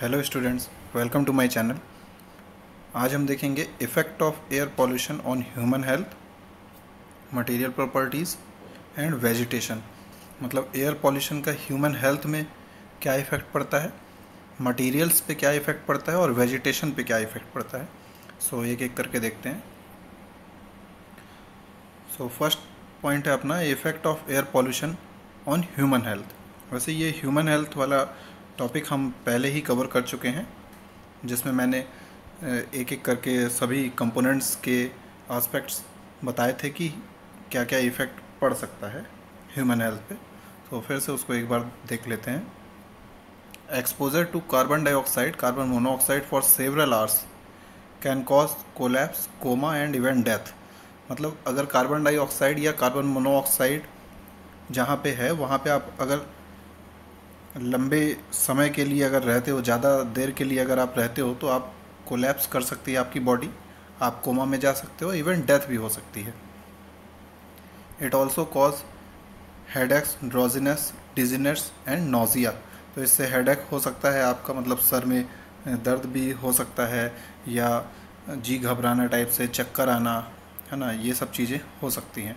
Hello students welcome to my channel आज हम देखेंगे effect of air pollution on human health material properties and vegetation मतलब air pollution का human health में क्या इफ़ेक्ट पड़ता है? मटेरियल्स पे क्या इफ़ेक्ट पड़ता है और वेजिटेशन पे क्या इफ़ेक्ट पड़ता है? सो so, एक एक करके देखते हैं। सो फ़र्स्ट पॉइंट है अपना effect of air pollution on human health वैसे ये ह्यूमन हेल्थ वाला टॉपिक हम पहले ही कवर कर चुके हैं, जिसमें मैंने एक एक करके सभी कंपोनेंट्स के एस्पेक्ट्स बताए थे कि क्या क्या इफ़ेक्ट पड़ सकता है ह्यूमन हेल्थ पे। तो फिर से उसको एक बार देख लेते हैं। Exposure to carbon dioxide carbon monoxide for several hours can cause collapse coma and even death मतलब अगर कार्बन डाइऑक्साइड या कार्बन मोनोऑक्साइड जहाँ पे है, वहाँ पे आप अगर लंबे समय के लिए अगर रहते हो, ज़्यादा देर के लिए अगर आप रहते हो तो आप कोलैप्स कर सकती है आपकी बॉडी आप कोमा में जा सकते हो इवन डेथ भी हो सकती है। It also cause headaches drowsiness dizziness and nausea तो इससे हेडेक हो सकता है आपका मतलब सर में दर्द भी हो सकता है, या जी घबराना टाइप से चक्कर आना, है ना, ये सब चीज़ें हो सकती हैं।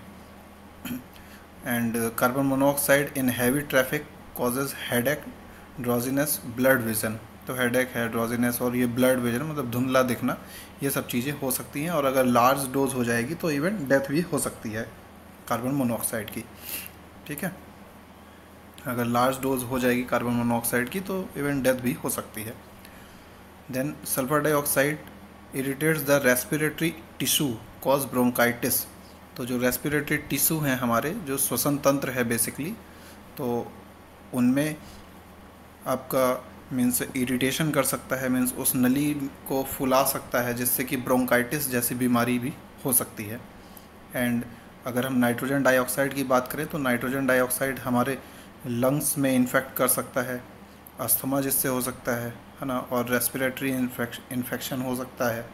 And carbon monoxide in heavy traffic causes headache drowsiness blurred vision तो हेड एक है ड्रॉजीनेस और ये ब्लड विजन मतलब धुंधला दिखना, ये सब चीज़ें हो सकती हैं और अगर लार्ज डोज हो जाएगी तो इवन डेथ भी हो सकती है कार्बन मोनोऑक्साइड की। ठीक है? अगर लार्ज डोज हो जाएगी कार्बन मोनोऑक्साइड की तो इवन डेथ भी हो सकती है। Then sulphur dioxide irritates the respiratory tissue cause bronchitis तो जो रेस्पिरेटरी टिशू हैं हमारे, जो श्वसन तंत्र है बेसिकली तो उनमें आपका मीन्स इरिटेशन कर सकता है मीन्स उस नली को फुला सकता है, जिससे कि ब्रोंकाइटिस जैसी बीमारी भी हो सकती है। एंड अगर हम नाइट्रोजन डाइऑक्साइड की बात करें तो नाइट्रोजन डाइऑक्साइड हमारे लंग्स में इन्फेक्ट कर सकता है अस्थमा जिससे हो सकता है है ना? और रेस्पिरेटरी इन्फेक्शन हो सकता है,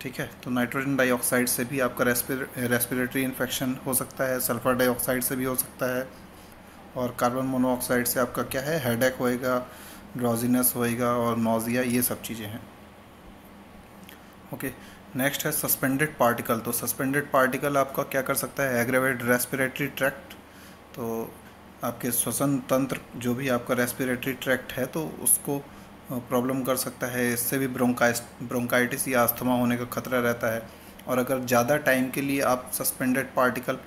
ठीक है? तो नाइट्रोजन डाइऑक्साइड से भी आपका रेस्पिरेटरी इन्फेक्शन हो सकता है सल्फ़र डाइऑक्साइड से भी हो सकता है। और कार्बन मोनोऑक्साइड से आपका क्या है? हेडेक होएगा ड्रॉजीनेस होएगा और नोजिया ये सब चीज़ें हैं। ओके नेक्स्ट है सस्पेंडेड पार्टिकल तो सस्पेंडेड पार्टिकल आपका क्या कर सकता है? एग्रेवेट रेस्पिरेटरी ट्रैक्ट तो आपके श्वसन तंत्र जो भी आपका रेस्पिरेटरी ट्रैक्ट है तो उसको प्रॉब्लम कर सकता है। इससे भी ब्रोंकाइस ब्रोंकाइटिस या अस्थमा होने का खतरा रहता है। और अगर ज़्यादा टाइम के लिए आप सस्पेंडेड पार्टिकल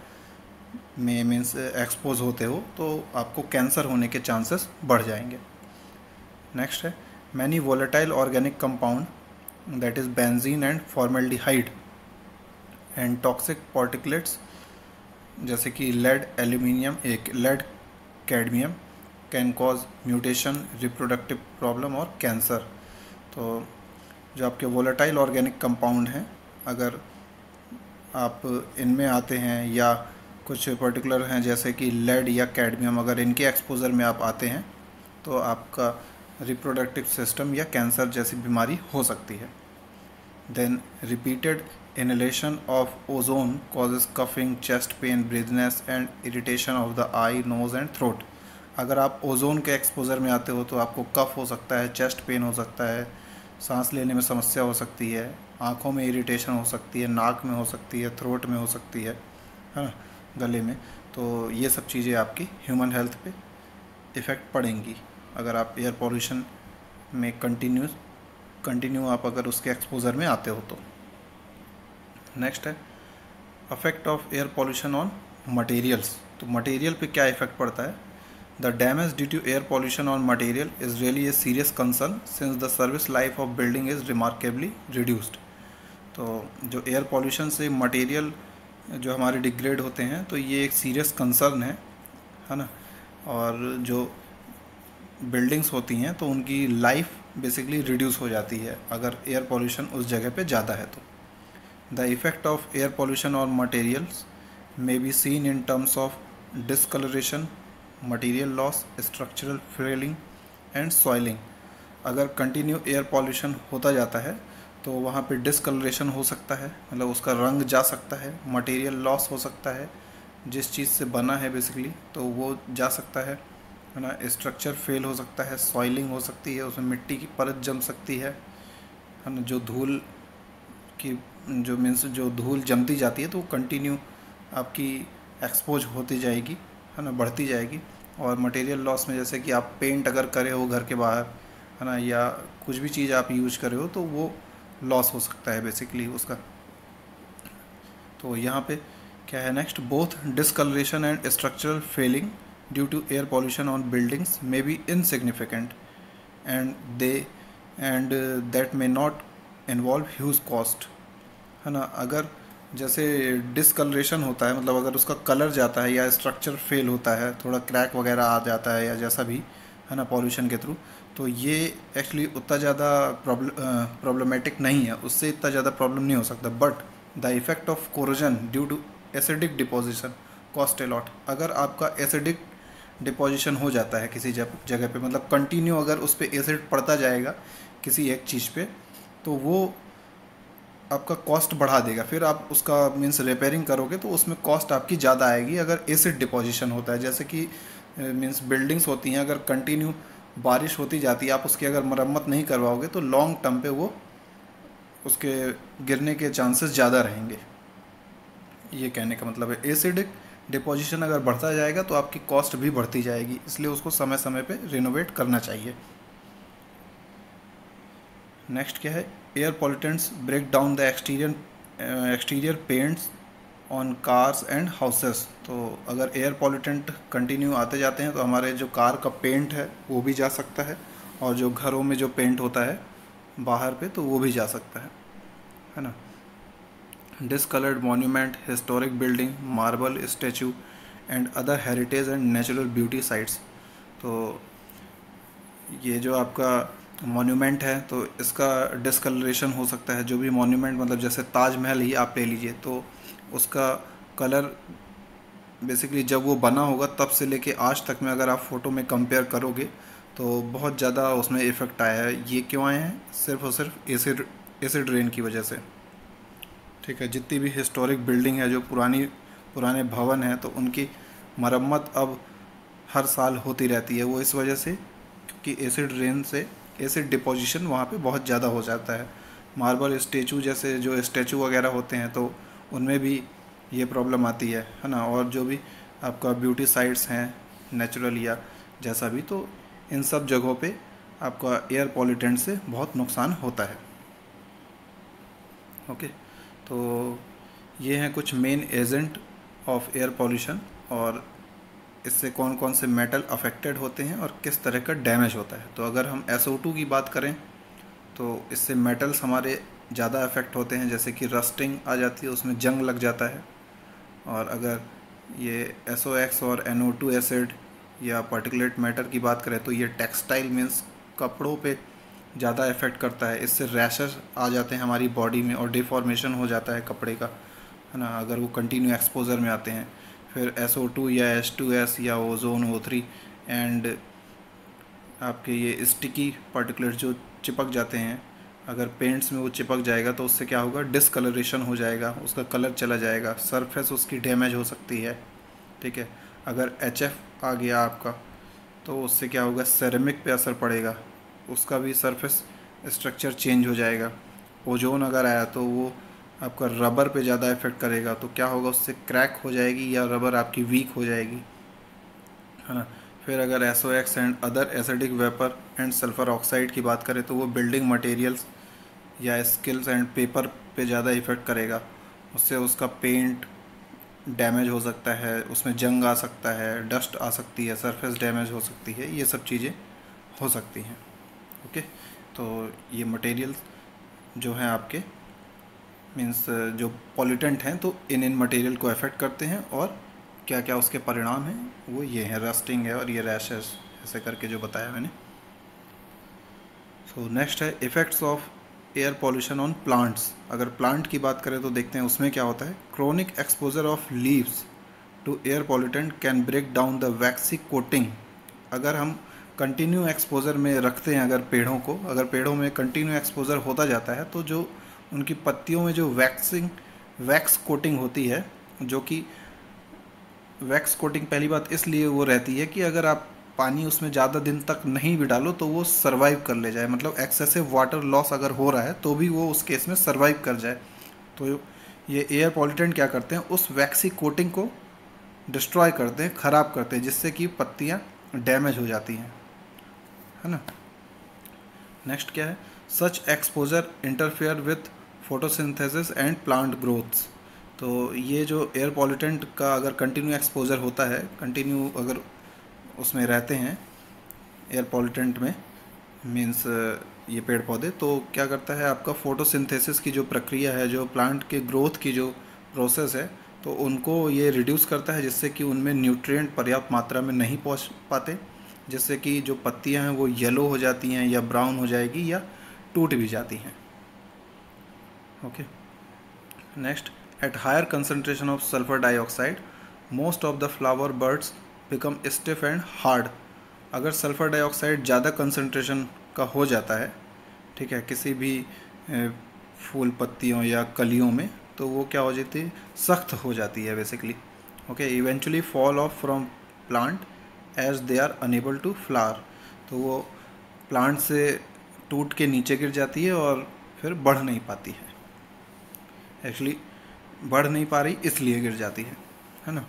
में मीन्स एक्सपोज होते हो तो आपको कैंसर होने के चांसेस बढ़ जाएँगे। नेक्स्ट है many volatile organic compound that is benzene and formaldehyde and toxic particulates जैसे कि लेड एल्यूमिनियम एक lead cadmium can cause mutation reproductive problem और कैंसर तो जो आपके वोलेटाइल ऑर्गेनिक कंपाउंड हैं, अगर आप इनमें आते हैं या कुछ पर्टिकुलर हैं, जैसे कि लेड या कैडमियम अगर इनके एक्सपोज़र में आप आते हैं तो आपका रिप्रोडक्टिव सिस्टम या कैंसर जैसी बीमारी हो सकती है। Then repeated inhalation of ozone causes coughing chest pain breathlessness and irritation of the eye nose and throat अगर आप ओजोन के एक्सपोज़र में आते हो तो आपको कफ हो सकता है चेस्ट पेन हो सकता है, सांस लेने में समस्या हो सकती है, आँखों में इरिटेशन हो सकती है, नाक में हो सकती है थ्रोट में हो सकती है हाँ गले में तो ये सब चीज़ें आपकी ह्यूमन हेल्थ पे इफ़ेक्ट पड़ेंगी। अगर आप एयर पॉल्यूशन में कंटिन्यू कंटिन्यू आप अगर उसके एक्सपोज़र में आते हो तो। नेक्स्ट है affect of air pollution on materials तो मटेरियल पे क्या इफ़ेक्ट पड़ता है? The damage due to air pollution on material is really a serious concern since the service life of building is remarkably reduced तो जो air pollution से material जो हमारे डिग्रेड होते हैं तो ये एक सीरियस कंसर्न है है ना? और जो बिल्डिंग्स होती हैं तो उनकी लाइफ बेसिकली रिड्यूस हो जाती है, अगर एयर पोल्यूशन उस जगह पे ज़्यादा है तो। The effect of air pollution और materials may be seen in terms of discoloration material loss structural failing and soiling अगर कंटिन्यू एयर पॉल्यूशन होता जाता है तो वहाँ पे डिसकलरेशन हो सकता है मतलब उसका रंग जा सकता है मटेरियल लॉस हो सकता है, जिस चीज़ से बना है बेसिकली तो वो जा सकता है है ना? स्ट्रक्चर फेल हो सकता है सॉइलिंग हो सकती है, उसमें मिट्टी की परत जम सकती है है ना? जो धूल की, जो मीन्स जो धूल जमती जाती है तो वो कंटिन्यू आपकी एक्सपोज होती जाएगी, है ना? बढ़ती जाएगी, और मटेरियल लॉस में जैसे कि आप पेंट अगर करे हो घर के बाहर, है ना? या कुछ भी चीज़ आप यूज़ करे हो तो वो लॉस हो सकता है बेसिकली उसका। तो यहाँ पे क्या है next both discolouration and structural failing due to air pollution on buildings may be insignificant and they and that may not involve huge cost है ना? अगर जैसे डिसकलरेशन होता है मतलब अगर उसका कलर जाता है या स्ट्रक्चर फेल होता है, थोड़ा क्रैक वगैरह आ जाता है या जैसा भी, है ना पॉल्यूशन के थ्रू तो ये एक्चुअली उतना ज़्यादा प्रॉब्लमेटिक नहीं है। उससे इतना ज़्यादा प्रॉब्लम नहीं हो सकता। But the effect of corrosion due to acidic deposition cost a lot अगर आपका एसिडिक डिपोजिशन हो जाता है किसी जगह पे मतलब कंटिन्यू अगर उस पर एसिड पड़ता जाएगा किसी एक चीज़ पे तो वो आपका कॉस्ट बढ़ा देगा। फिर आप उसका मीन्स रिपेयरिंग करोगे तो उसमें कॉस्ट आपकी ज़्यादा आएगी अगर एसिड डिपोजिशन होता है। जैसे कि मीन्स बिल्डिंग्स होती हैं, अगर कंटिन्यू बारिश होती जाती है, आप उसकी अगर मरम्मत नहीं करवाओगे तो लॉन्ग टर्म पे वो उसके गिरने के चांसेस ज़्यादा रहेंगे। ये कहने का मतलब है। एसिडिक डिपोजिशन अगर बढ़ता जाएगा तो आपकी कॉस्ट भी बढ़ती जाएगी। इसलिए उसको समय समय पे रिनोवेट करना चाहिए। नेक्स्ट क्या है? Air pollutants break down the exterior exterior paints on cars and houses तो अगर एयर पॉलिटेंट कंटिन्यू आते जाते हैं तो हमारे जो कार का पेंट है, वो भी जा सकता है। और जो घरों में जो पेंट होता है, बाहर पे तो वो भी जा सकता है। है ना? Discoloured monument historic building marble statue and other heritage and natural beauty sites तो ये जो आपका मॉन्यूमेंट है तो इसका डिसकलरेशन हो सकता है। जो भी मॉन्यूमेंट मतलब जैसे ताजमहल ही आप ले लीजिए तो उसका कलर बेसिकली जब वो बना होगा तब से लेके आज तक में अगर आप फ़ोटो में कंपेयर करोगे तो बहुत ज़्यादा उसमें इफ़ेक्ट आया है। ये क्यों आए हैं? सिर्फ़ और सिर्फ़ एसिड एसिड रेन की वजह से। ठीक है, जितनी भी हिस्टोरिक बिल्डिंग है, जो पुरानी, पुराने भवन हैं तो उनकी मरम्मत अब हर साल होती रहती है। वो इस वजह से क्योंकि एसिड रेन से एसिड डिपोजिशन वहाँ पे बहुत ज़्यादा हो जाता है। मार्बल स्टेचू जैसे जो स्टेचू वगैरह होते हैं तो उनमें भी ये प्रॉब्लम आती है है ना? और जो भी आपका ब्यूटी साइट्स हैं नेचुरल या जैसा भी तो इन सब जगहों पे आपका एयर पॉल्यूटेंट से बहुत नुकसान होता है। ओके तो ये हैं कुछ main agent of air pollution और इससे कौन कौन से मेटल अफेक्टेड होते हैं और किस तरह का डैमेज होता है। तो अगर हम एस की बात करें तो इससे मेटल्स हमारे ज़्यादा इफ़ेक्ट होते हैं, जैसे कि रस्टिंग आ जाती है, उसमें जंग लग जाता है। और अगर ये एस और एन एसिड या पर्टिकुलेट मैटर की बात करें तो ये टेक्सटाइल मीन्स कपड़ों पे ज़्यादा इफ़ेक्ट करता है। इससे रैशेस आ जाते हैं हमारी बॉडी में और डिफॉर्मेशन हो जाता है कपड़े का, है ना? अगर वो कंटिन्यू एक्सपोजर में आते हैं, फिर SO2 या एस या ओजोन ओ थ्री एंड आपके ये स्टिकी पार्टिकुलर जो चिपक जाते हैं अगर पेंट्स में वो चिपक जाएगा तो उससे क्या होगा? डिसकलरेशन हो जाएगा, उसका कलर चला जाएगा सरफेस उसकी डैमेज हो सकती है, ठीक है? अगर एचएफ आ गया आपका तो उससे क्या होगा? सेरेमिक पे असर पड़ेगा, उसका भी सरफेस स्ट्रक्चर चेंज हो जाएगा। ओजोन अगर आया तो वो आपका रबर पे ज़्यादा इफ़ेक्ट करेगा तो क्या होगा? उससे क्रैक हो जाएगी या रबर आपकी वीक हो जाएगी, है ना? फिर अगर S X and other acidic vapour and sulphur oxide की बात करें तो वो बिल्डिंग मटेरियल्स या स्किल्स एंड पेपर पे ज़्यादा इफ़ेक्ट करेगा। उससे उसका पेंट डैमेज हो सकता है, उसमें जंग आ सकता है डस्ट आ सकती है सरफेस डैमेज हो सकती है, ये सब चीज़ें हो सकती हैं। ओके तो ये मटेरियल जो हैं आपके मीन्स जो पॉल्यूटेंट हैं तो इन इन मटेरियल को अफेक्ट करते हैं और क्या क्या उसके परिणाम हैं, वो ये हैं रस्टिंग है और ये रैशेस ऐसे करके जो बताया मैंने। सो नेक्स्ट है effects of air pollution on plants अगर प्लांट की बात करें तो देखते हैं उसमें क्या होता है। Chronic exposure of leaves to air pollutant can break down the waxy coating अगर हम कंटिन्यू एक्सपोजर में रखते हैं अगर पेड़ों को, अगर पेड़ों में कंटिन्यू एक्सपोजर होता जाता है तो जो उनकी पत्तियों में जो वैक्सिंग वैक्स कोटिंग होती है, जो कि वैक्स कोटिंग पहली बात इसलिए वो रहती है कि अगर आप पानी उसमें ज़्यादा दिन तक नहीं भी डालो तो वो सर्वाइव कर ले जाए। मतलब एक्सेसिव वाटर लॉस अगर हो रहा है तो भी वो उस केस में सर्वाइव कर जाए। तो ये एयर पॉलिटेंट क्या करते हैं? उस वैक्सी कोटिंग को डिस्ट्रॉय करते हैं, ख़राब करते हैं, जिससे कि पत्तियाँ डैमेज हो जाती हैं। है ना? नेक्स्ट क्या है? Such exposure interfere with photosynthesis and plant growths तो ये जो एयर पॉलिटेंट का अगर कंटिन्यू एक्सपोजर होता है कंटिन्यू अगर उसमें रहते हैं एयर पॉलिटेंट में मीन्स ये पेड़ पौधे तो क्या करता है आपका फोटोसिंथेसिस की जो प्रक्रिया है, जो प्लांट के ग्रोथ की जो प्रोसेस है तो उनको ये रिड्यूस करता है जिससे कि उनमें न्यूट्रिएंट पर्याप्त मात्रा में नहीं पहुँच पाते, जिससे कि जो पत्तियाँ हैं वो येलो हो जाती हैं या ब्राउन हो जाएगी या टूट भी जाती हैं। Okay next at higher concentration of sulphur dioxide most of the flower buds become stiff and hard अगर सल्फ़र डाइऑक्साइड ज़्यादा कंसनट्रेशन का हो जाता है, ठीक है, किसी भी फूल पत्तियों या कलियों में तो वो क्या हो जाती है? सख्त हो जाती है basically okay eventually fall off from plant as they are unable to flower तो वो प्लांट से टूट के नीचे गिर जाती है और फिर बढ़ नहीं पाती है. एक्चुअली बढ़ नहीं पा रही, इसलिए गिर जाती है. है ना?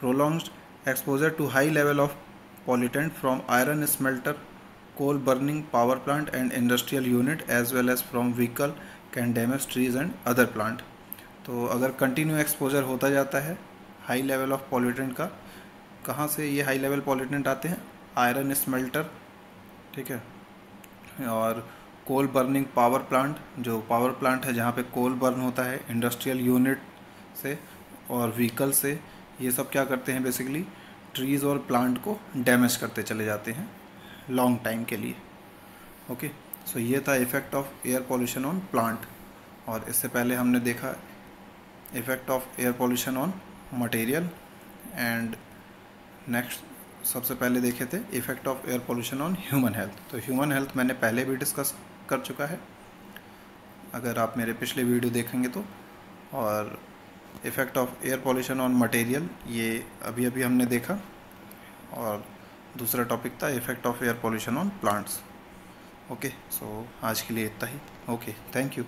Prolonged exposure to high level of pollutant from iron smelter coal burning power plant and industrial unit as well as from vehicle can damage trees and other plant तो अगर कंटिन्यू एक्सपोजर होता जाता है हाई लेवल ऑफ़ पॉल्यूटेंट का कहाँ से ये high level pollutant आते हैं आयरन स्मेल्टर ठीक है और कोल बर्निंग पावर प्लांट जो पावर प्लांट है जहाँ पे कोल बर्न होता है इंडस्ट्रियल यूनिट से और व्हीकल से ये सब क्या करते हैं बेसिकली ट्रीज़ और प्लांट को डैमेज करते चले जाते हैं लॉन्ग टाइम के लिए। ओके सो ये था effect of air pollution on plant और इससे पहले हमने देखा effect of air pollution on material and next सबसे पहले देखे थे effect of air pollution on human health तो ह्यूमन हेल्थ मैंने पहले भी डिस्कस कर चुका है। अगर आप मेरे पिछले वीडियो देखेंगे तो। और effect of air pollution on material ये अभी अभी हमने देखा। और दूसरा टॉपिक था effect of air pollution on plants okay so आज के लिए इतना ही। Okay thank you